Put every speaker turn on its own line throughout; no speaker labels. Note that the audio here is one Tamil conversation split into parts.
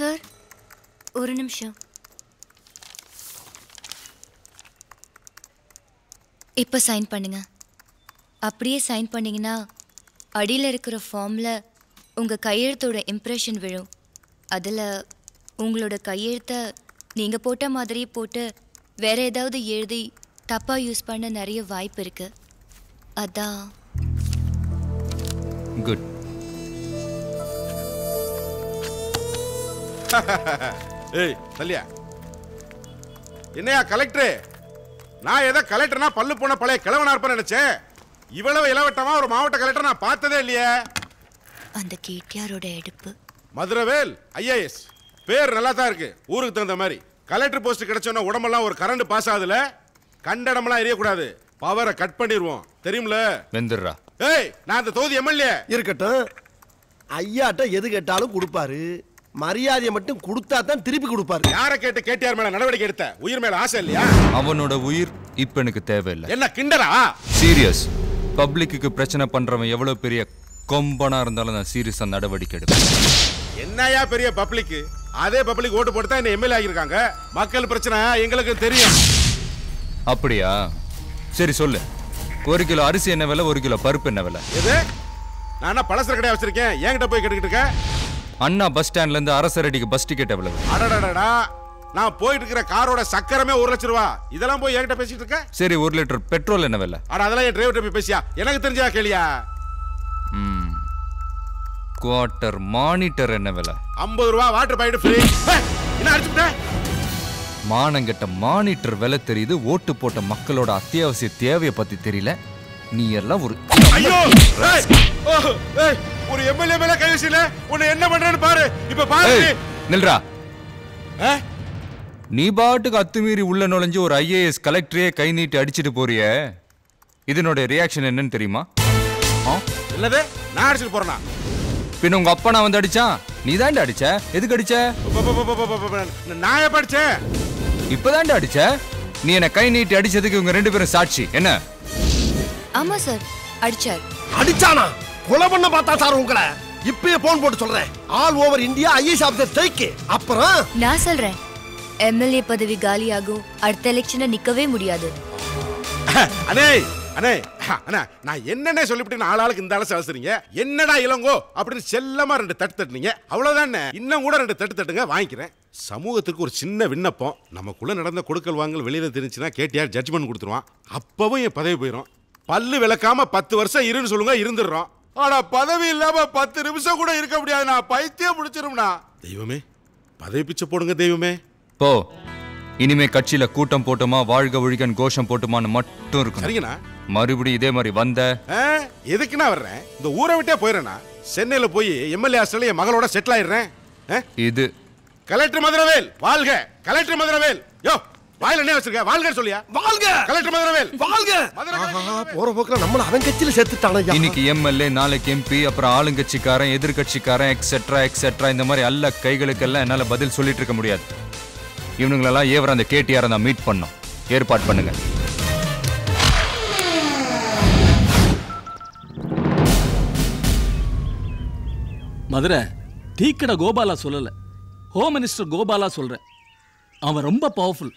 சார் ஒரு நிமிஷம். இப்போ சைன் பண்ணுங்க. அப்படியே சைன் பண்ணிங்கன்னா அடியில் இருக்கிற ஃபார்மில் உங்கள் கையெழுத்தோட இம்ப்ரெஷன் விழும். அதில் உங்களோட கையெழுத்தை நீங்கள் போட்ட மாதிரியே போட்டு வேற ஏதாவது எழுதி தப்பாக யூஸ் பண்ண நிறைய வாய்ப்பு இருக்குது அதான்.
குட்
ஏய் தல்லியா என்னையா கலெக்டர்? நான் ஏதோ கலெக்டர்னா பல்லு போன பழைய கிழவனா இருப்பேன்னு நினைச்சேன். இவ்வளவு இளவட்டமா ஒரு மாவட்ட கலெக்டர் நான் பார்த்ததே இல்லையே.
அந்த கேட்டியாரோட எடுப்பு.
மதுரவேல் ஐஏஎஸ். பேர் நல்லா தான் இருக்கு. ஊருக்கு தகுந்த மாதிரி. கலெக்டர் போஸ்ட் கிடைச்சோன்னா உடம்பெல்லாம் ஒரு கரண்ட் பாஸ் ஆகுதுல கண்டடமெல்லாம் எரியக்கூடாது. பவரை கட் பண்ணிடுவோம். தெரியும்ல?
வெந்துடுறா
ஏய் நான் அந்த தொகுதி எம்எல்ஏ.
இருக்கட்டும். ஐயாட்ட எது கேட்டாலும் கொடுப்பாரு. மரியாதையை மட்டும் கொடுத்தா தான் திருப்பி கொடுப்பாரு.
யாரை கேட்டு கேட்டியார் மேல நடவடிக்கை எடுத்த? உயிர் மேல ஆசை இல்லையா?
அவனோட உயிர் இப்ப எனக்கு தேவையில்லை.
என்ன கிண்டலா?
சீரியஸ் பப்ளிக்கு பிரச்சனை பண்றவன் எவ்வளவு பெரிய கொம்பனா இருந்தாலும் நான் சீரியஸா நடவடிக்கை எடுப்பேன்.
என்னையா பெரிய பப்ளிக் அதே பப்ளிக் ஓட்டு போட்டு தான் என்ன எம்எல்ஏ ஆகியிருக்காங்க மக்கள் பிரச்சனை எங்களுக்கு தெரியும்.
அப்படியா? சரி சொல்லு. ஒரு கிலோ அரிசி என்ன விலை? ஒரு கிலோ பருப்பு என்ன விலை?
எது? நான் பலசர கடையா வச்சிருக்கேன்? என்கிட்ட போய் கேட்டுக்கிட்டு இருக்க?
அண்ணா பஸ் ஸ்டாண்ட்ல இருந்து அரசரடிக்கு பஸ் டிக்கெட் எவ்வளவு?
அடடடடா நான் போயிட்டு இருக்கிற காரோட சக்கரமே ஒரு லட்சம் ரூபா. இதெல்லாம் போய் என்கிட்ட பேசிட்டு இருக்க?
சரி ஒரு லிட்டர் பெட்ரோல் என்ன விலை?
அட அதெல்லாம் என் டிரைவர்கிட்ட போய் பேசியா? எனக்கு தெரிஞ்சா கேளியா?
ம். குவார்ட்டர் மானிட்டர் என்ன விலை?
ஐம்பது ரூபா வாட்டர் பாக்கெட் ஃப்ரீ என்ன அடிச்சுட்டேன்
மானங்கெட்ட மானிட்டர் விலை தெரியுது. ஓட்டு போட்ட மக்களோட அத்தியாவசிய தேவையை பத்தி தெரியல. நீ எல்லாம் ஒரு
ஐயோ! ஏய், ஓ, ஏய், ஒரு எம்எல்ஏ மேல கை வச்சுல உன்னை என்ன பண்றேன்னு பாரு. இப்ப பாரு.
நில்றா.
ஆ?
நீ பாட்டுக்கு அத்துமீறி உள்ள நுழைஞ்சு ஒரு ஐஏஎஸ் கலெக்டரே கை நீட்டி அடிச்சிட்டு போறிய. இதனோட ரியாக்ஷன் என்னன்னு தெரியுமா?
என்னது? நான் அடிச்சுட்டு போறேனா?
பின்ன உங்க அப்பா நான் வந்து அடிச்சான்? நீ தாண்டா அடிச்ச? எதுக்கு அடிச்ச?
நான் எப்ப அடிச்சேன்
இப்பதான்டா அடிச்ச? நீ என்ன கை நீட்டி அடிச்சதுக்கு இவங்க ரெண்டு பேரும் சாட்சி. என்ன?
ஆமாம் சார் அடிச்சார்.
அடிச்சானா? கொலை பண்ண பார்த்தா சார் உங்களை. இப்பயே போன் போட்டு சொல்றேன். All over India IAS officer strike அப்புறம்?
நான் சொல்றேன். எம்எல்ஏ பதவி காலியாகும். அடுத்த எலெக்ஷனை நிக்கவே முடியாது.
அண்ணே அண்ணே அண்ணா நான் என்னென்ன சொல்லிவிட்டு நாலு ஆளுக்கு இந்த ஆளு சலசுறீங்க என்னடா இளங்கோ அப்படின்னு செல்லமா ரெண்டு தட்டு தட்டுனீங்க. அவ்வளவுதானே? இன்னும் கூட ரெண்டு தட்டு தட்டுங்க வாங்கிக்கிறேன். சமூகத்துக்கு ஒரு சின்ன விண்ணப்பம். நமக்குள்ள நடந்த கொடுக்கல் வாங்கல் வெளியில தெரிஞ்சுன்னா கேட்டியார் ஜட்ஜ்மெண்ட் கொடுத்துருவான். அப்பவும் என் பதவி போயிடும் பல்லு விளக்காம பத்து வருஷம் இருன்னு சொல்லுங்க இருந்துடுறோம். ஆனா பதவி இல்லாம பத்து நிமிஷம் கூட இருக்க முடியாது. நான் பைத்தியம் முடிச்சிரும்னா தெய்வமே பதவி பிச்சை போடுங்க தெய்வமே.
போ. இனிமே கட்சியில கூட்டம் போட்டுமா வாழ்க ஒழிகன் கோஷம் போட்டுமான்னு மட்டும் இருக்கும்
சரிங்கண்ணா.
மறுபடியும் இதே மாதிரி வந்த.
ஆ, எதுக்கு நான் வர்றேன்? இந்த ஊரை விட்டே போயிடுறேனா சென்னையில போய் எம்எல்ஏ ஹாஸ்டல்ல என் மகளோட செட்டில் ஆயிடுறேன். ஆ?
இது.
கலெக்டர் மதுரவேல் வாழ்க. கலெக்டர் மதுரவேல். யோ வாயில என்ன வச்சிருக்க? வாழ்க சொல்லியா?
வாழ்க
கலெக்டர் மதுரவேல்.
வாழ்க போற போக்குல நம்மள அவன் கட்சியில சேர்த்துட்டான
இன்னைக்கு எம்எல்ஏ நாளைக்கு எம்பி அப்புறம் ஆளுங்கட்சிக்காரன் எதிர்கட்சிக்காரன் எக்ஸெட்ரா எக்ஸெட்ரா இந்த மாதிரி அல்ல கைகளுக்கெல்லாம் என்னால பதில் சொல்லிட்டு இருக்க முடியாது. இவனுங்களெல்லாம் ஏவர அந்த கேடிஆரை நான் மீட் பண்ணோம். ஏற்பாடு பண்ணுங்க.
மதுரை டீக்கடை கோபாலா சொல்லல. ஹோம் மினிஸ்டர் கோபாலா சொல்றேன். அவன் ரொம்ப பவர்ஃபுல்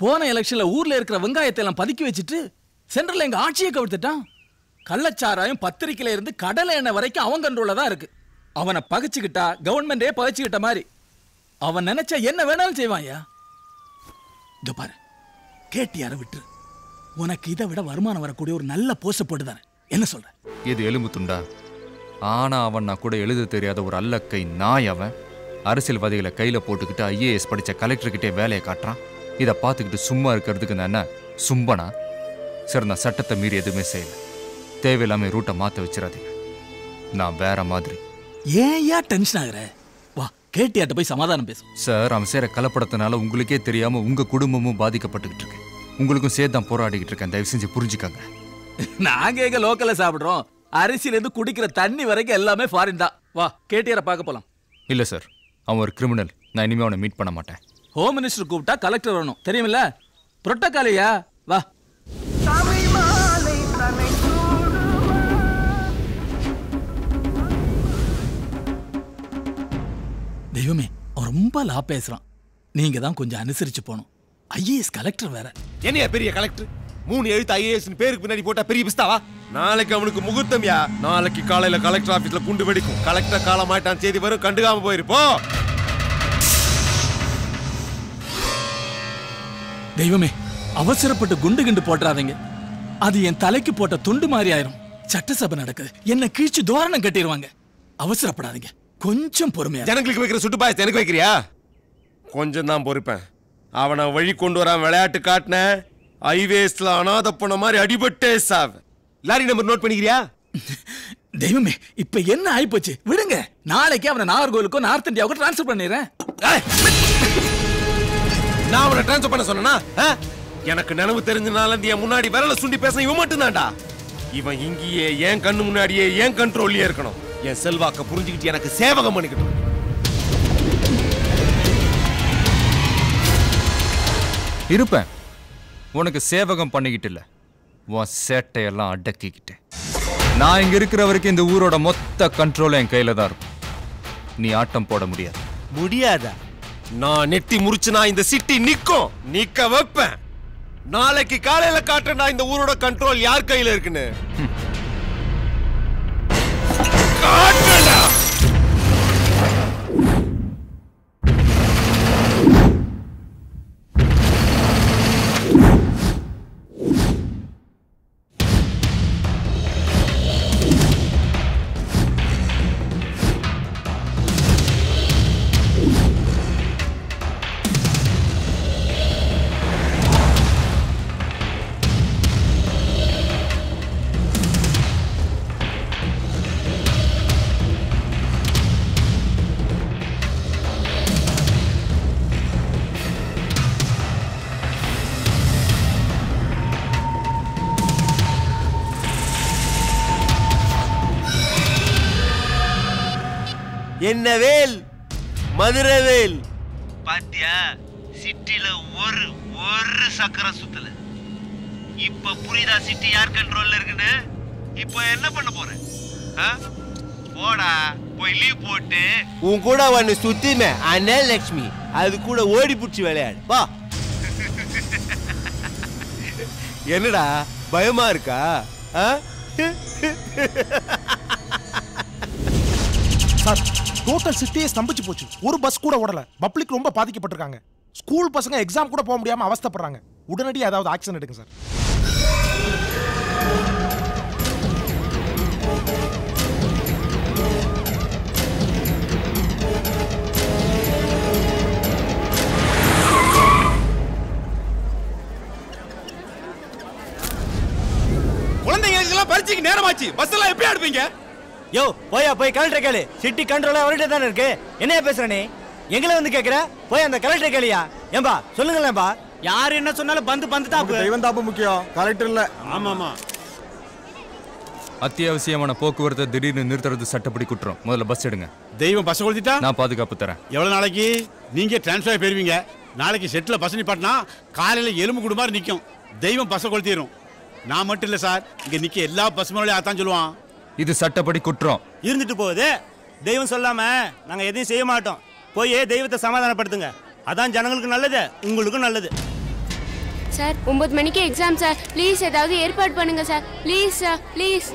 போன எலெக்ஷன்ல ஊர்ல இருக்கிற வெங்காயத்தை எல்லாம் பதுக்கி வச்சுட்டு சென்ட்ரல்ல எங்க ஆட்சியை கவிழ்த்துட்டான். கள்ளச்சாராயம் பத்திரிக்கையில இருந்து கடலை எண்ணெய் வரைக்கும் அவன் கண்ட்ரோல தான் இருக்கு. அவனை பகைச்சுக்கிட்டா கவர்மெண்டே பகைச்சுக்கிட்ட மாதிரி. அவன் நினைச்சா என்ன வேணாலும் செய்வான்யா இதோ பாரு கேட்டியார விட்டு உனக்கு இதை விட வருமானம் வரக்கூடிய ஒரு நல்ல போஸ்ட் போட்டு தானே என்ன சொல்ற?
இது எலும்பு துண்டா? ஆனா அவன் நான் கூட எழுத தெரியாத ஒரு அல்லக்கை நாய் அவன். அரசியல்வாதிகளை கையில போட்டுக்கிட்டு ஐஏஎஸ் படிச்ச கலெக்டர்கிட்டே வேலையை காட்டுறான். இதை பார்த்துக்கிட்டு சும்மா இருக்கிறதுக்கு நான் என்ன சும்பனா? சரி நான் சட்டத்தை மீறி எதுவுமே செய்யல. தேவையில்லாம ரூட்டை மாத்த வச்சிடாதீங்க. நான் வேற மாதிரி.
ஏன் ஏன் டென்ஷன் ஆகுற? வா கேட்டியாட்ட போய் சமாதானம் பேசு.
சார் அவன் சேர கலப்படத்தினால உங்களுக்கே தெரியாம உங்க குடும்பமும் பாதிக்கப்பட்டுக்கிட்டு இருக்கு. உங்களுக்கும் சேர்த்து தான் போராடிக்கிட்டு இருக்கேன். தயவு செஞ்சு புரிஞ்சுக்கங்க.
நாங்க எங்க லோக்கல்ல சாப்பிடுறோம். அரிசில இருந்து குடிக்கிற தண்ணி வரைக்கும் எல்லாமே ஃபாரின் தான். வா கேட்டியார பார்க்க போலாம்.
இல்ல சார் அவன் ஒரு கிரிமினல் நான் இனிமே அவனை மீட் பண்ண மாட்டேன்.
ஹோம் மினிஸ்டர் கூப்பிட்டா கலெக்டர் வரணும். தெரியுமில்ல? புரோட்டோகாலியா வா. தெய்வமே ரொம்ப லா பேசுறான். நீங்க தான் கொஞ்சம் அனுசரிச்சு போகணும். ஐஏஎஸ் கலெக்டர் வேற.
என்னையா பெரிய கலெக்டர் மூணு எழுத்து ஐஏஎஸ் பேருக்கு பின்னாடி போட்டா பெரிய பிஸ்தாவா? நாளைக்கு அவனுக்கு முகூர்த்தம்யா நாளைக்கு காலையில கலெக்டர் ஆபீஸ்ல குண்டு வெடிக்கும். கலெக்டர் காலமாயிட்டான் செய்தி வரும் கண்டுக்காம போயிருப்போம்
தெய்வமே அவசரப்பட்டு குண்டு கிண்டு போட்டுறாதீங்க. அது என் தலைக்கு போட்ட துண்டு மாதிரி ஆயிரும். சட்டசபை நடக்குது. என்ன கீழ்ச்சி தோரணம் கட்டிடுவாங்க அவசரப்படாதீங்க. கொஞ்சம் பொறுமையா.
ஜனங்களுக்கு வைக்கிற சுட்டு பாயசத்தை எனக்கு வைக்கிறியா? கொஞ்சம் தான் பொறுப்பேன். அவனை வழி கொண்டு வரான் விளையாட்டு காட்டின ஐவேஸ்ல அனாத போன மாதிரி அடிபட்டே சாவ். லாரி நம்பர் நோட் பண்ணிக்கிறியா?
தெய்வமே இப்ப என்ன ஆயிப்போச்சு? விடுங்க. நாளைக்கு அவனை நாகர்கோவிலுக்கோ நார்த் இந்தியாவுக்கோ ட்ரான்ஸ்ஃபர் பண்ணிடுறேன்!
நான் அவனை ட்ரான்ஸ்ஃபர் பண்ண சொன்னா எனக்கு நினைவு தெரிஞ்சனால என் முன்னாடி விரல சுண்டி பேச இவன் மட்டும்தான்டா. இவன் இங்கேயே என் கண்ணு முன்னாடியே என் கண்ட்ரோல்லயே இருக்கணும். என் செல்வாக்க புரிஞ்சுக்கிட்டு எனக்கு சேவகம் பண்ணிக்கணும்
இருப்பேன். உனக்கு சேவகம் பண்ணிக்கிட்டு இல்ல. உன் சேட்டையெல்லாம் அடக்கிக்கிட்டு. நான் இங்க இருக்கிற வரைக்கும் இந்த ஊரோட மொத்த கண்ட்ரோல் என் கையில தான் இருக்கும். நீ ஆட்டம் போட முடியாது.
முடியாதா? நான் நெட்டி நான் இந்த சிட்டி நிக்கும். நிக்க வைப்பேன். நாளைக்கு காலையில காட்டுறேன் நான் இந்த ஊரோட கண்ட்ரோல் யார் கையில இருக்குன்னு. என்ன வேல் மதுரை வேல்
பாத்தியா சிட்டில ஒரு ஒரு சக்கரம் சுத்தல. இப்ப புரியுதா சிட்டி யார் கண்ட்ரோல்ல இருக்குன்னு? இப்ப என்ன பண்ண போற? போடா போய் லீவ் போட்டு.
உன் கூட ஒன்னு சுத்திமே அண்ணே லட்சுமி அது கூட ஓடி புடிச்சு விளையாடு. வா.
என்னடா பயமா இருக்கா? ஆ?
டோட்டல் சிட்டியே ஸ்தம்பிச்சு போச்சு. ஒரு பஸ் கூட ஓடல. பப்ளிக் ரொம்ப பாதிக்கப்பட்டிருக்காங்க. ஸ்கூல் பசங்க எக்ஸாம் கூட போக முடியாம அவஸ்தப்படுறாங்க. உடனடியாக ஏதாவது ஆக்ஷன் எடுங்க சார்
குழந்தைங்களுக்கெல்லாம் பரிச்சைக்கு நேரமாச்சு. பஸ் எல்லாம் எப்படி அடுப்பீங்க
யோ போயா போய் கலெக்டர் கேளு. சிட்டி கண்ட்ரோல் அவர்கிட்ட தானே இருக்கு. என்னைய பேசுற நீ? எங்களை வந்து கேக்குற? போய் அந்த கலெக்டர் கேளியா. ஏம்பா சொல்லுங்களேன்பா யார் என்ன சொன்னாலும் பந்து பந்து தாப்பு
தெய்வம் தாப்பு முக்கியம். கலெக்டர் இல்ல. ஆமாமா.
அத்தியாவசியமான போக்குவரத்தை திடீர்னு நிறுத்துறது சட்டப்படி குற்றம். முதல்ல பஸ் எடுங்க.
தெய்வம் பஸ் கொளுத்திட்டா?
நான் பாதுகாப்பு தரேன்.
எவ்வளவு நாளைக்கு? நீங்க டிரான்ஸ்ஃபர் போயிருவீங்க. நாளைக்கு செட்ல பஸ் நிப்பாட்டினா காலையில எலும்பு கூடு மாதிரி நிக்கும். தெய்வம் பஸ்ஸை கொளுத்திடும் நான் மட்டும் இல்ல சார். இங்க நிக்க எல்லா பஸ் மேலே அதான் சொல்லுவான்.
இது சட்டப்படி குற்றம்.
இருந்துட்டு போகுது. தெய்வம் சொல்லாம நாங்க எதையும் செய்ய மாட்டோம். போய் தெய்வத்தை சமாதானப்படுத்துங்க. அதான் ஜனங்களுக்கு நல்லது உங்களுக்கும் நல்லது.
சார் ஒன்பது மணிக்கு எக்ஸாம் சார். ப்ளீஸ் ஏதாவது ஏற்பாடு பண்ணுங்க sir. Please sir please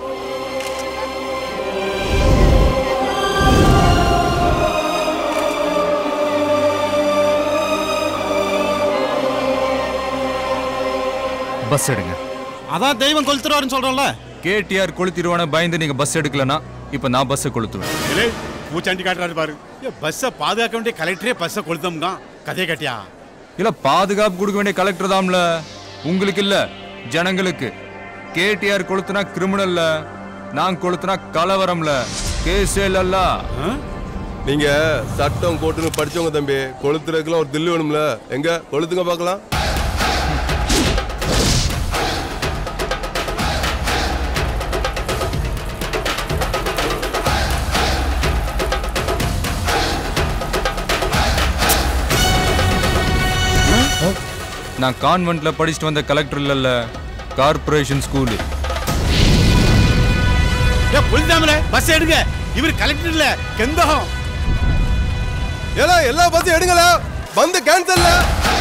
bus எடுங்க.
அதான் தெய்வம் கொளுத்துறாருன்னு சொல்றோம்ல.
கேடிஆர் கொளுத்திடுவான பயந்து நீங்க பஸ் எடுக்கலனா இப்ப நான் பஸ்ஸை கொளுத்துவேன்.
ஏலே, பூச்சாண்டி காட்டுறாரு பாரு. பஸ்ஸை பாதுகாக்க வேண்டிய கலெக்டரே பஸ்ஸை கொளுத்தோம்ங்க கதையை கட்டியா?
இல்ல பாதுகாப்பு கொடுக்க வேண்டிய கலெக்டர் தான்ல உங்களுக்கு இல்ல ஜனங்களுக்கு. கேடிஆர் கொளுத்துனா கிரிமினல்ல நான் கொளுத்துனா கலவரம்ல. கேஸே இல்லல்ல.
நீங்க சட்டம் கோட்டுன்னு படிச்சவங்க தம்பி கொளுத்துறதுக்குலாம் ஒரு தில்லு வேணும்ல. எங்க? கொளுத்துங்க பார்க்கலாம்.
நான் கான்வென்ட்ல படிச்சுட்டு வந்த கலெக்டர் இல்லல்ல கார்ப்பரேஷன் ஸ்கூலு
புரிஞ்சாமல பஸ் எடுங்க. இவர் கலெக்டர் இல்ல கெந்தகம்.
ஏலா எல்லா பஸ்ஸும் எடுங்களா. வந்து கேன்சல்ல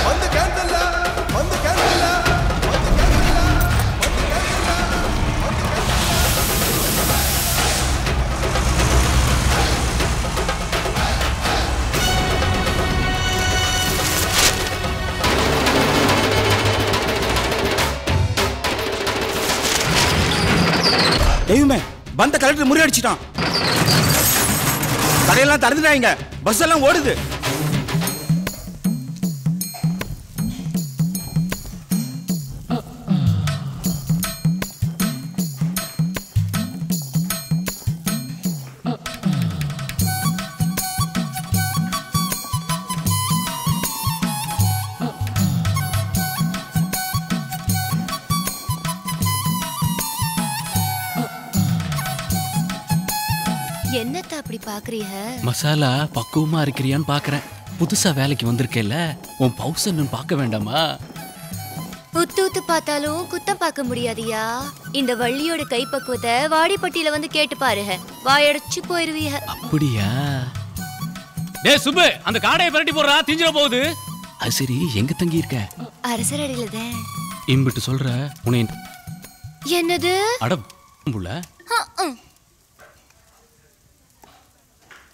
வந்து கேன்சல்ல வந்து கேன்சல்ல
தெய்வமே பந்த கலெக்டர் முறியடிச்சிட்டான். கடையெல்லாம் திறந்துட்டாங்க. பஸ் எல்லாம் ஓடுது.
என்னத்த அப்படி பாக்குறீங்க?
மசாலா பக்குவமா இருக்கிறியான்னு பாக்குறேன். புதுசா வேலைக்கு வந்திருக்கேல்ல உன் பவுசன்னு பார்க்க வேண்டாமா?
உத்து உத்து பார்த்தாலும் குத்தம் பார்க்க முடியாதியா? இந்த வள்ளியோட கைப்பக்குவத்தை வாடிப்பட்டியில வந்து கேட்டு பாருங்க. வாயடைச்சு போயிருவீங்க
அப்படியா?
டேய் சுப்பு அந்த காடையை பரட்டி போடுறா திஞ்சிட போகுது.
அது சரி எங்க தங்கி இருக்க
அரசரடியில தான்
இம்பிட்டு சொல்ற உன்னை
என்னது?
அட புள்ள.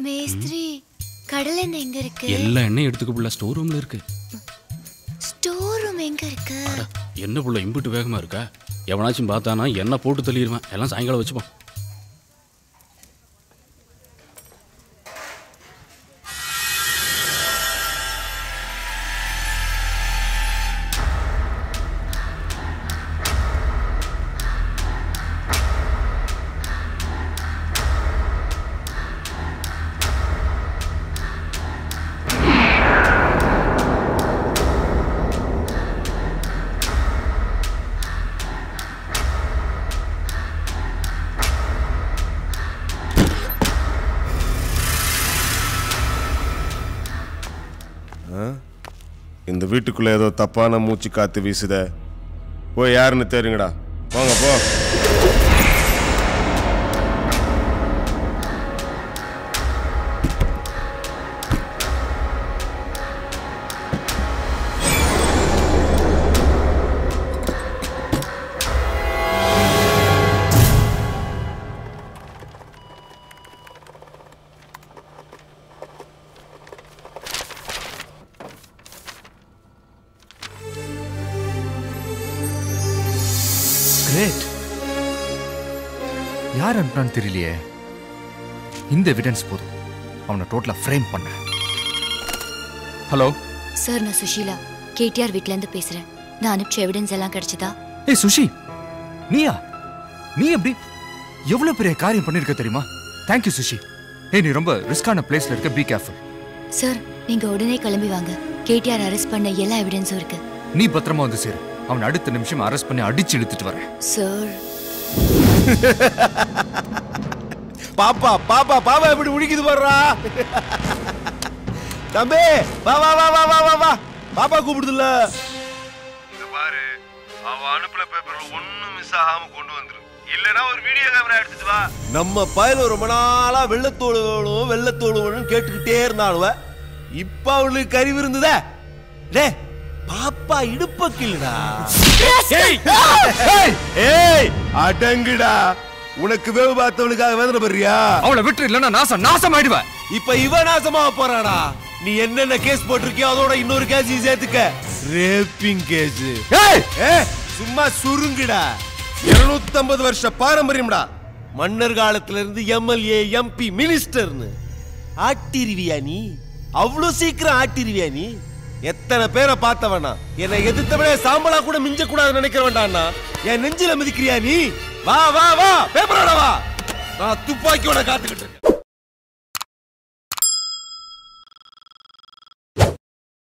மேஸ்திரி கடல் எண்ணெய் எங்க இருக்கு?
எல்லா எண்ணெயும் எடுத்துக்க புள்ள ஸ்டோர் ரூம்ல இருக்கு.
ஸ்டோர் ரூம் எங்க இருக்கு?
என்ன புள்ள இம்பிட்டு வேகமா இருக்கா? எவனாச்சும் பார்த்தானா என்ன போட்டு தள்ளிடுவேன். எல்லாம் சாயங்காலம் வச்சுப்போம்.
இந்த வீட்டுக்குள்ள ஏதோ தப்பான மூச்சு காத்து வீசுத. போய் யாருன்னு தெரியுங்கடா போங்க போ.
யார் அனுப்புனான்னு தெரியலையே. இந்த எவிடன்ஸ் போதும். அவனை டோட்டலா ஃப்ரேம் பண்ண. ஹலோ
சார் நான் சுஷீலா. கேடிஆர் வீட்ல இருந்து பேசுறேன். நான் அனுப்பிச்ச எவிடன்ஸ் எல்லாம் கிடைச்சதா?
ஏய் சுஷி! நீயா? நீ எப்படி? எவ்வளவு பெரிய காரியம் பண்ணிருக்க தெரியுமா? Thank you Sushi. ஏய் நீ ரொம்ப ரிஸ்கான பிளேஸ்ல இருக்க. பி கேர்ஃபுல்
சார் நீங்க உடனே கிளம்பி வாங்க. கேடிஆர் அரெஸ்ட் பண்ண எல்லா எவிடன்ஸும் இருக்கு.
நீ பத்திரமா வந்து சேரு. அவனை அடுத்த நிமிஷம் அரெஸ்ட் பண்ணி அடிச்சு இழுத்துட்டு வரேன்.
சார்.
பாப்பா பாப்பா பாப்பா எப்படி உடிக்குது போடுறா தம்பி வா வா வா வா வா வா வா. பாப்பா கூப்பிடுதுல்ல.
பாரு அவ அனுப்புன பேப்பர்ல ஒண்ணும் மிஸ் ஆகாம கொண்டு வந்துரு. இல்லனா ஒரு வீடியோ கேமரா எடுத்துட்டு வா.
நம்ம பயல ரொம்ப நாளா வெள்ளத்தோடு வேணும் வெள்ளத்தோடு கேட்டுக்கிட்டே இருந்தானுவ இப்ப அவளுக்கு கறிவு இருந்ததே. டே பாப்பா இடுப்ப கிள்ளுடா. ஏய்! அடங்குடா. உனக்கு வேவு பார்த்தவளுக்காக வேதனை பண்றியா
அவளை விட்டு இல்லைன்னா நாசம் நாசம் ஆயிடுவேன்
இப்ப இவ நாசமா போறாடா. நீ என்னென்ன கேஸ் போட்டிருக்கியோ அதோட இன்னொரு கேஸ் சேர்த்துக்க. ரேப்பிங் கேஸ் சும்மா சுருங்குடா. 250 வருஷ பாரம்பரியம்டா. மன்னர் காலத்துல இருந்து எம்எல்ஏ எம்பி மினிஸ்டர்னு ஆட்டிருவியா நீ? அவ்வளவு சீக்கிரம் ஆட்டிருவியா நீ? எத்தனை பேரை பார்த்தவனா என்னை எதிர்த்தவனே சாம்பலா கூட மிஞ்ச கூடாது நினைக்கிறவன்டான்னா என் நெஞ்சில மிதிக்கிறியா நீ? வா வா வா பேப்பரோட வா. நான் துப்பாக்கியோட காத்துக்கிட்டு இருக்கேன்.